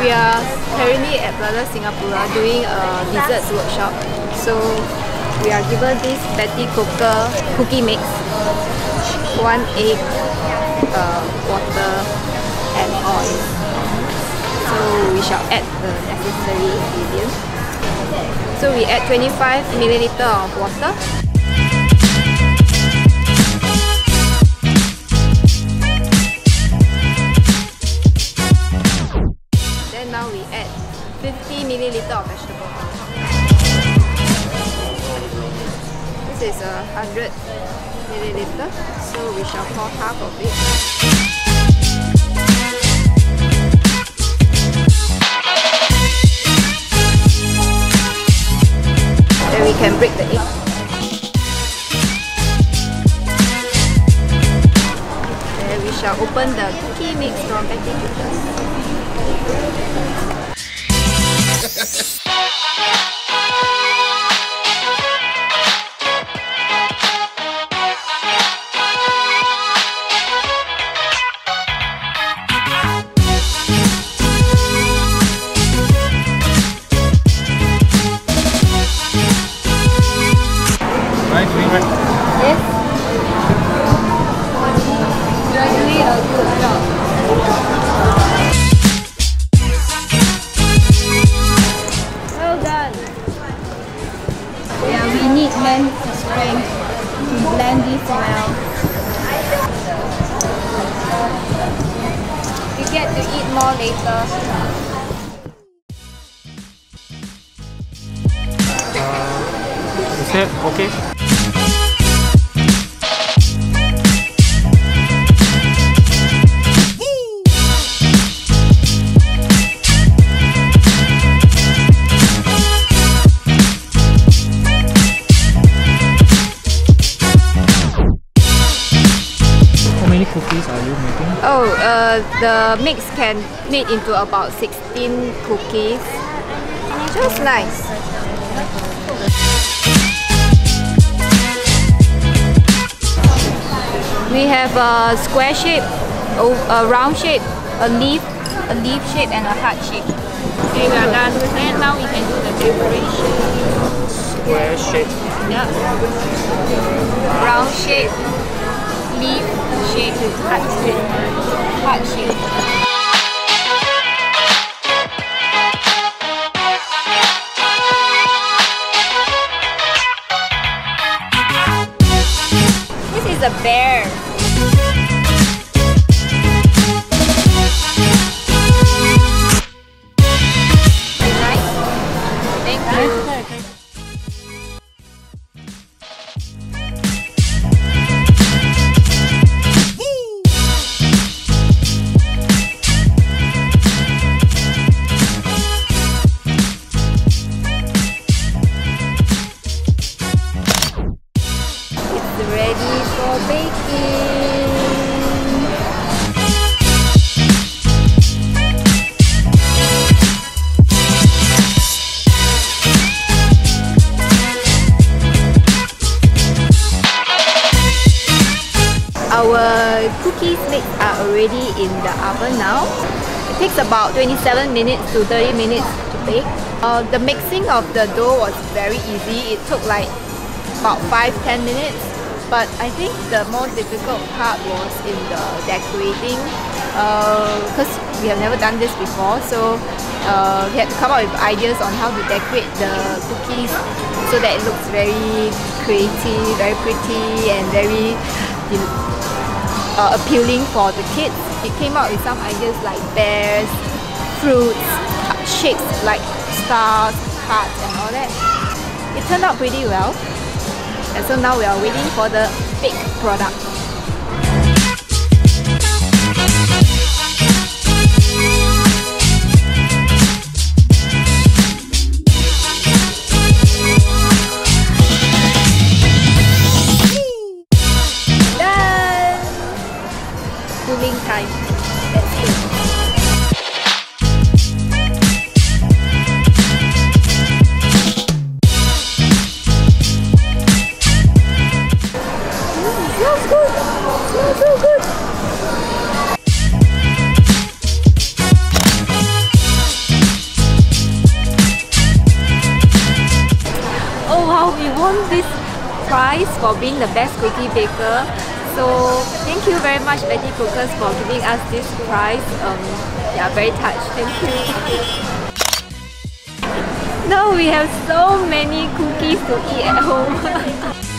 We are currently at Plaza Singapura doing a desserts workshop. So we are given this Betty Crocker cookie mix, one egg, uh, water, and oil. So we shall add the necessary ingredients. So we add 25 milliliter of water. Then now we add 50 milliliter of vegetable oil. This is a 100 milliliter, so we shall pour half of it. Then we can break the egg. Then we shall open the cookie mix from Betty Crockers. Thank you. We need hand to blend this well. You get to eat more later. Is that okay? Cookies are you making? Oh, uh, the mix can make into about 16 cookies. Just nice. We have a square shape, a round shape, a leaf, a leaf shape, and a heart shape. Okay, we are done with that. Now we can do the decoration. Square shape. Yeah. Round shape, leaf This is a bear. Ready for baking. Our cookies mix are already in the oven now. It takes about 27 minutes to 30 minutes to bake. Uh, the mixing of the dough was very easy. It took like about 5-10 minutes. But I think the more difficult part was in the decorating because we have never done this before. So uh, we had to come up with ideas on how to decorate the cookies so that it looks very creative, very pretty and very uh, appealing for the kids. It came out with some ideas like bears, fruits, shapes like stars, hearts and all that. It turned out pretty well. And so now we are waiting for the big product. Prize for being the best cookie baker. So thank you very much Betty Crockers for giving us this prize. Um, yeah, very touched. Thank you. Now we have so many cookies to eat at home.